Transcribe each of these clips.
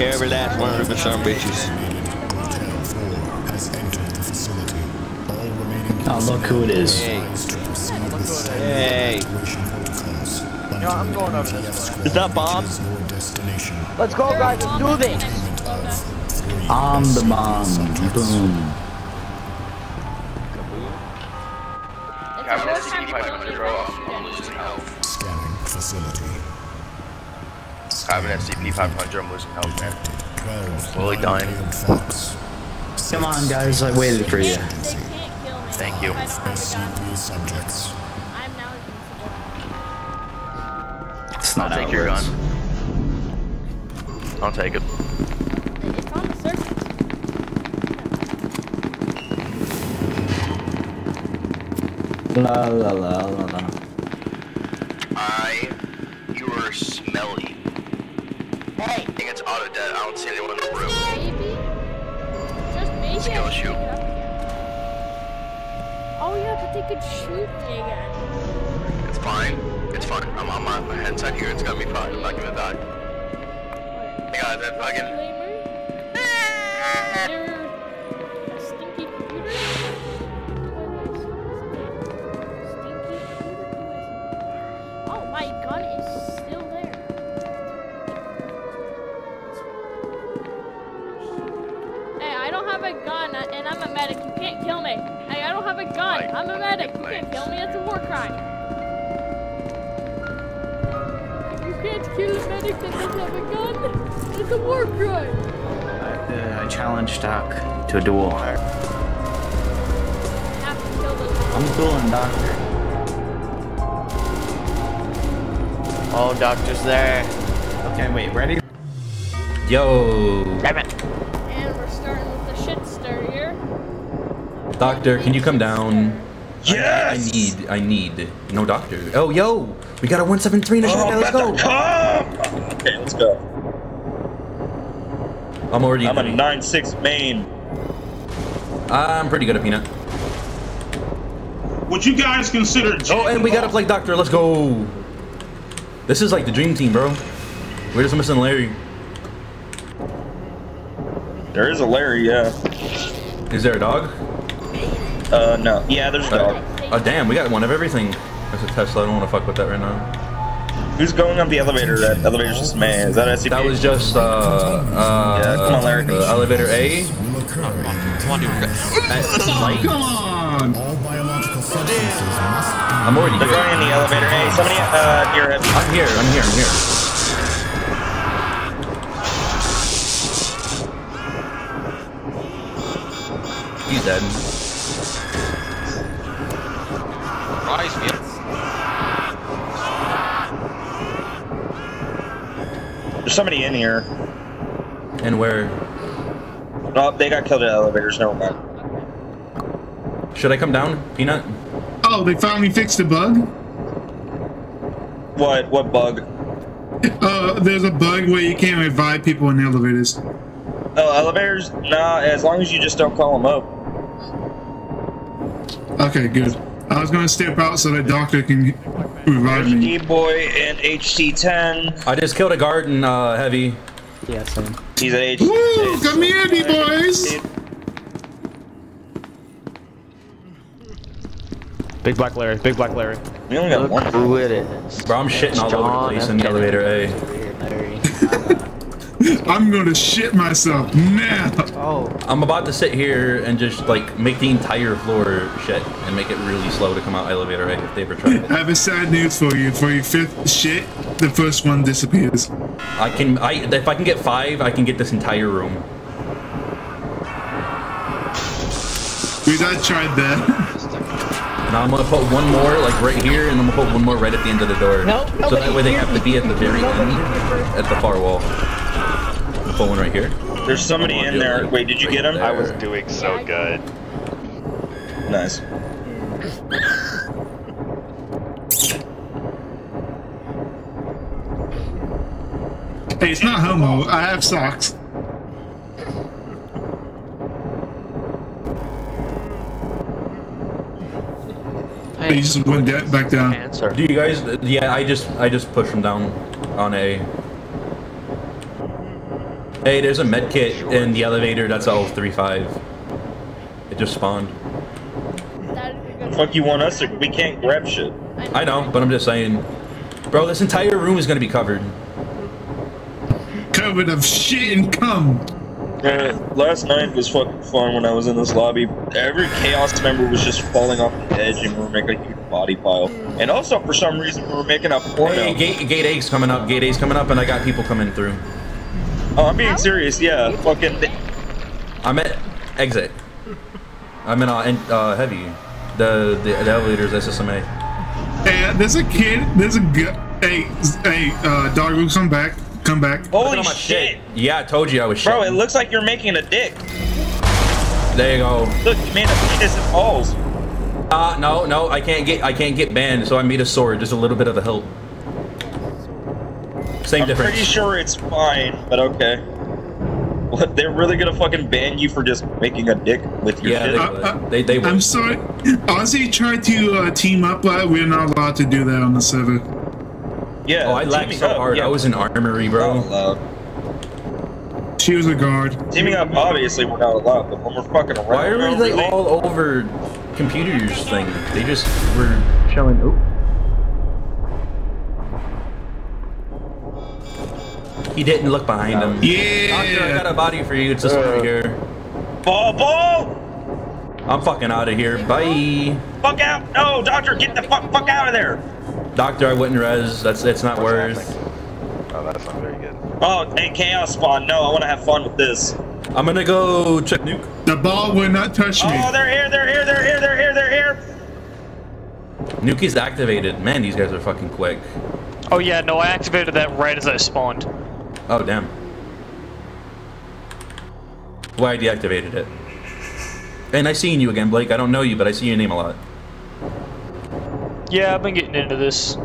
care of every last one of the some bitches. Oh, look who it is. Hey. Hey. Yo, I'm going over this way. Is that Bob? Let's go, guys. Let's do this. I'm the bomb. Boom. Cabin SCP-500 bro. I'm losing health. Scanning facility. Cabin SCP-500, I'm losing health, man. 12 Slowly dying. Come on, guys. I waited for you. They can't kill me. Thank you. If I don't a SCP subjects. I'm now invincible. It's not I'll take your gun. I'll take it. It's on the surface. La la la la la. I, you are smelly. Hey. I think it's auto dead. I don't see anyone in the room. Maybe. Just maybe. Let's go shoot. pick it up again. Oh yeah, but they could shoot me again. It's fine. It's fine. I'm on my, my headset here. It's gonna be fine. I'm not gonna die. Hey guys, that fucking. kill that doesn't have a gun. It's a war crime. Uh, I challenge Doc to a duel. I have to kill those. I'm dueling Doctor. Oh, doctor's there. Okay, wait. Ready? Yo, Damn it. And we're starting with the shit stir here. doctor, can you come down? Yes! I need, I need, no doctor. Oh, yo, we got a 173 in the Oh, shotgun, let's go. come! Okay, let's go. I'm already, I'm a 9-6 main. I'm pretty good at peanut. Would you guys consider? Oh, and we gotta play doctor, let's go. This is like the dream team, bro. We're just missing Larry. There is a Larry, yeah. Is there a dog? Uh, no. Yeah, there's a dog. Oh, damn, we got one of everything. That's a Tesla, I don't want to fuck with that right now. Who's going on the elevator? That elevator's just man. Is that SCP? That was just, uh, uh, Yeah, come on, Larry. uh, elevator A. Will occur in Come on, dude. Come on. all biological substances must be I'm already They're here. going in the elevator. Hey, somebody, uh, near him. I'm here, I'm here, I'm here. He's dead. Rise me up. There's somebody in here. And where? Oh, they got killed in elevators. Never mind. Should I come down, Peanut? Oh, they finally fixed the bug. What? What bug? Uh, there's a bug where you can't revive people in the elevators. Oh, elevators? Nah, as long as you just don't call them up. Okay, good. I was gonna step out so that doctor can revive There's me. D-Boy and HC10. I just killed a guard in uh, heavy. Yeah, same. He's at H. Woo! Come here, D boys. Big black Larry. Big black Larry. We only got one. who it is. Bro, I'm shitting all over the place in the elevator A. Larry. I'm gonna shit myself now. Oh. I'm about to sit here and just like make the entire floor shit and make it really slow to come out elevator A if they ever try I have a sad news for you. For your fifth shit, the first one disappears. I can, I if I can get five, I can get this entire room. Because I tried that. Now I'm gonna put one more like right here, and I'm gonna put one more right at the end of the door. No, so that way they have to be at the very end, at the far wall. I'm gonna put one right here. There's somebody I'm in there. like, Wait, did you right get him? there. I was doing so good. Nice. Hey, it's not homo. I have socks. He just went back down. Answer. Do you guys? Yeah, I just I just pushed him down on A. Hey, there's a med kit in the elevator. That's all 35. It just spawned. That is a good Fuck you want us to? We can't grab shit. I know, but I'm just saying. Bro, this entire room is gonna be covered. Covered of shit and cum. Uh, last night was fucking fun when I was in this lobby. Every chaos member was just falling off the edge and we were making a huge body pile. And also, for some reason, we were making a porno. Hey, gate, gate A's coming up. Gate A's coming up, and I got people coming through. Oh, I'm being serious, yeah. Fucking. I'm at exit. I'm in uh, in, uh heavy. The, the the elevator's SSMA. Hey, there's a kid. There's a gu- Hey, hey, uh, dog, will come back. Come back. Look Holy at all my shit! Yeah, I told you I was. Shit. Bro, it looks like you're making a dick. There you go. Look, you made a penis and balls. Uh no, no, I can't get I can't get banned, so I made a sword. Just a little bit of a help. Same I'm difference. pretty sure it's fine, but okay. What? They're really gonna fucking ban you for just making a dick with your Yeah, shit? They, uh, uh, they, they would. I'm sorry. Ozzy tried to uh, team up, but we're not allowed to do that on the server. yeah. oh, I lagged so up, hard. yeah. I was in armory, Not bro. allowed. She was a guard. Teaming up, obviously, we're not allowed, but when we're fucking around, Why are they really? all over computers thing? They just were showing. Oop. He didn't look behind him. Yeah. Doctor, I got a body for you. It's this one over here. Ball, ball! I'm fucking out of here. Bye. Fuck out! No, doctor, get the fuck, fuck out of there! Doctor, I wouldn't res. That's it's not worth. Oh, that's not very good. Oh, hey, chaos spawn. No, I want to have fun with this. I'm gonna go check nuke. The ball will not touch me. Oh, they're here, they're here, they're here, they're here, they're here. Nuke is activated. Man, these guys are fucking quick. Oh yeah, no, I activated that right as I spawned. Oh damn. Why I deactivated it. And I seen you again, Blake. I don't know you, but I see your name a lot. Yeah, I've been getting into this.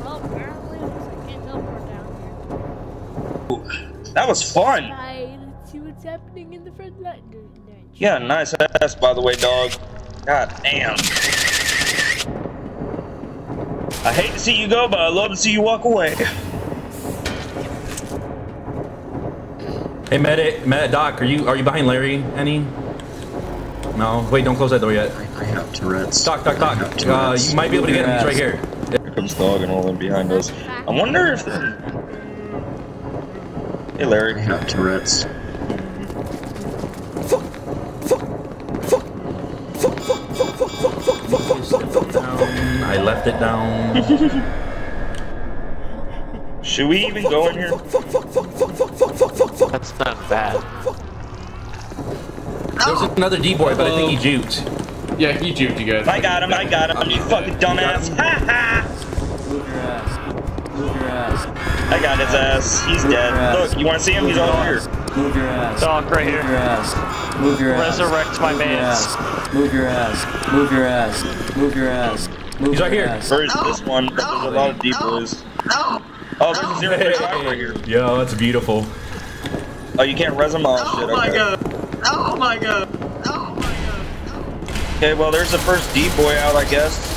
Well, apparently I can't teleport down here. That was fun. Hi, let's see what's happening in the front line. Yeah, nice ass, by the way, dog. God damn. I hate to see you go, but I love to see you walk away. Hey, Med, Med Doc, are you are you behind Larry? Any? No. Wait, don't close that door yet. I have Tourette's. Doc, Doc, Doc. Uh, you might be able to get him. He's right here. Here comes dog and all them behind us. I wonder if. Hey, Larry. I Larry. have Tourette's. I it down. Should we even go in here? That's not bad. There's another D boy, but I think he juked. Yeah, he juked you guys. I got him, I got him, you fucking dumbass. Ha ha! Move your ass. Move your ass. I got his ass. He's dead. Look, you wanna see him? He's over here. Move your ass. Dog right Move here. your ass. Move your ass. Resurrect my man. Move your ass. Move your ass. Move your ass. Move your ass. Move He's right here. ass. Where is this one? There's a lot of D boys. Oh, there's a zero three five right here. Yo, that's beautiful. Oh, you can't res them? Oh, shit, my okay. God. Oh my god. Oh my god. Okay, well, there's the first D boy out, I guess.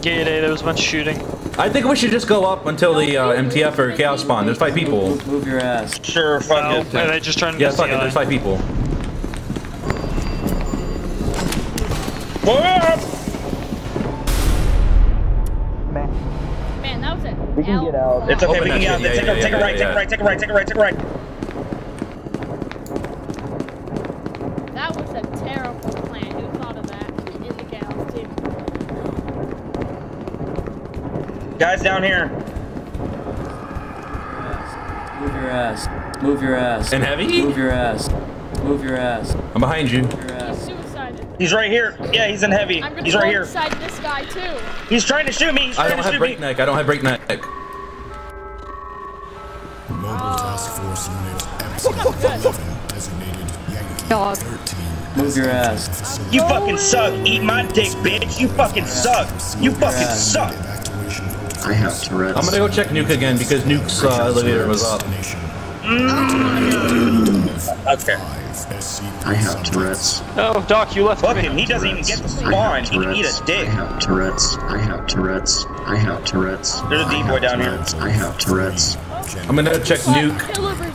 Gate A, there was a bunch of shooting. I think we should just go up until the uh, MTF or Chaos spawn. There's five people. Move, move your ass. Sure, fuck No, it. and I just turned Yeah, into fuck it. There's five people. Whoa! Man, that was a We can get out. It's okay, Open we can get out. shit. Take Yeah, a yeah, take a yeah, right, take yeah. a right, take a right, take a right, take a right. That was a terrible plan. Who thought of that in the gals team? Guys down here. Move your ass. Move your ass. And heavy? Move your ass. Move your ass. I'm behind you. Move your He's ass. suicided. He's right here. Yeah, he's in heavy. I'm gonna He's right here. inside this guy too. He's trying to shoot me. He's I don't to have shoot me. breakneck. I don't have breakneck. Mobile Task Force Unit X11 designated Yankee Dog. 13. Move your ass. You fucking suck. Eat my dick, bitch. You fucking suck. You fucking suck. I have Tourette's. I'm gonna go check Nuke again because Nuke's uh, elevator was up. destination. Okay. I have Tourette's. Oh, Doc, you left Fuck me. him, he doesn't even get to I spawn. have He can eat Tourette's. a I dick. have Tourette's. I have Tourette's. I have Tourette's. There's a I D-boy down here. I have Tourette's. I'm gonna check nuke. Kill everyone.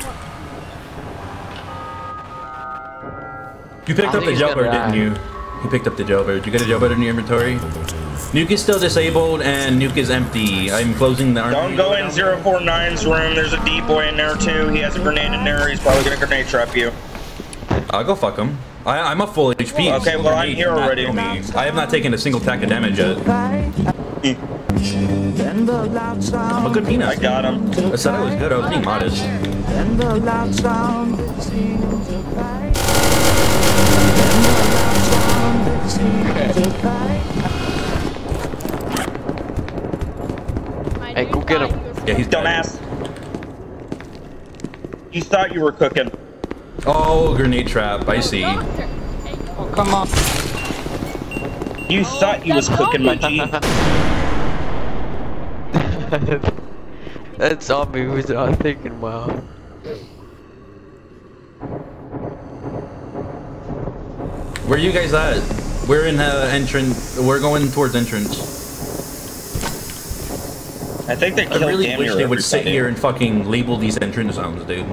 You picked up the think jailbird, didn't you? You picked up the jailbird. You got a jailbird in your inventory? Nuke is still disabled and nuke is empty. I'm closing the army. Don't go in 049's room. There's a D-boy in there too. He has a grenade in there. He's probably gonna grenade trap you. I'll go fuck him. I, I'm a full HP. Okay, well, I'm here already. me. I have not taken a single tack of damage yet. I'm a good peanut. I got him. I said I was good. I was being modest. Hey, go get him. Yeah, he's dead. Dumbass. You thought you were cooking. Oh, grenade trap. I see. Oh, come on. You thought you was cooking, my G. that zombie was not thinking well. Where you guys at? We're in uh, entrance. We're going towards entrance. I think they I really damn wish they would sit here and fucking label these entrance zones, dude.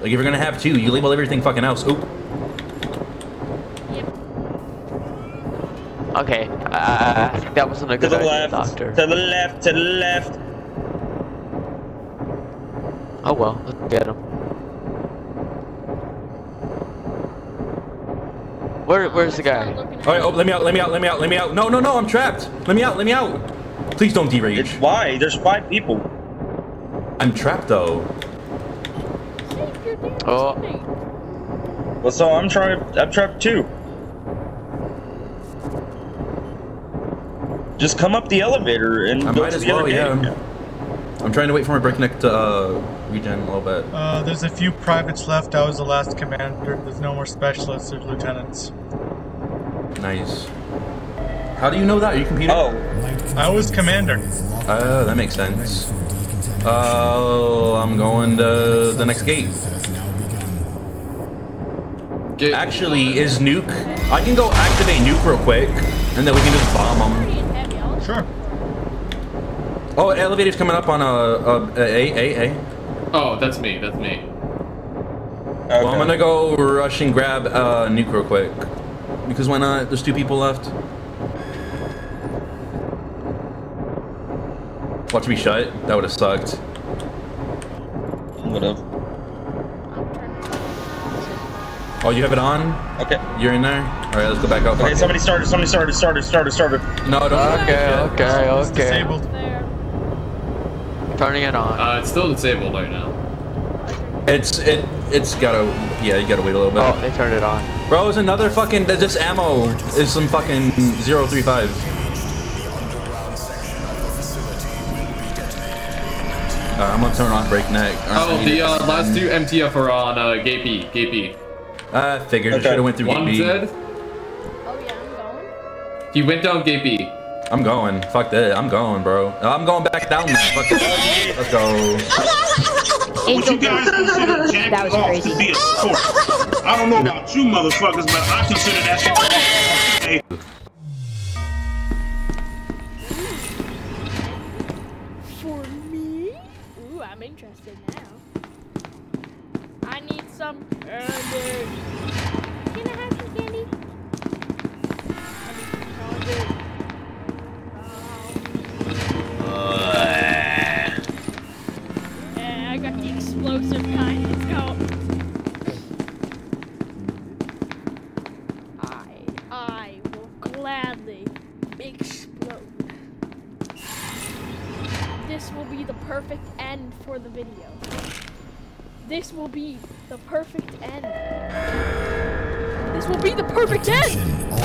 Like, if you're gonna have two, you label everything fucking else. Oop. Okay, uh, that wasn't a good To the idea, left. Doctor. To the left. To the left. Oh well, let's get him. Where, where's the guy? All right, oh, let me out, let me out, let me out, let me out. No, no, no, I'm trapped. Let me out, let me out. Please don't derage. It's why? There's five people. I'm trapped though. Save your damn Oh. teammate. Well, so I'm trying. I'm trapped too. Just come up the elevator and I go might to as the other well, yeah. gate. I'm trying to wait for my breakneck to uh, regen a little bit. Uh, there's a few privates left. I was the last commander. There's no more specialists or lieutenants. Nice. How do you know that? Are you computer? Oh, I was commander. Uh, that makes sense. Uh, I'm going to the next gate. Actually, is nuke? I can go activate nuke real quick, and then we can just bomb them. Pretty Sure. Oh, elevator's coming up on a, a, a, a, a. Oh, that's me. That's me. Well, I'm gonna go rush and grab uh, nuke real quick. Because why not? There's two people left. Watch me shut. That would have sucked. Would have. Oh, you have it on? Okay. You're in there? Alright, let's go back out. Okay, Fuck it. somebody started. Somebody started. Started. Started. Started. No, don't. Okay, okay, It's okay. disabled. Turning it on. Uh, it's still disabled right now. It's it it's gotta yeah you gotta wait a little bit. Oh, they turned it on. Bro, it's another fucking this ammo is some fucking 035. Uh, I'm gonna turn on breakneck. Oh, the uh, last two MTF are on uh, Gate B. Gate B. I figured I Okay. should have went through One gate B. dead. Oh yeah, I'm going. He went down Gate B. I'm going. Fuck that. I'm going, bro. I'm going back down there. Fuck it. Let's go. What you guys consider jacking That was off crazy. to be a sport? I don't know about you motherfuckers, but I consider that shit. For the video. This will be the perfect end. This will be the perfect end!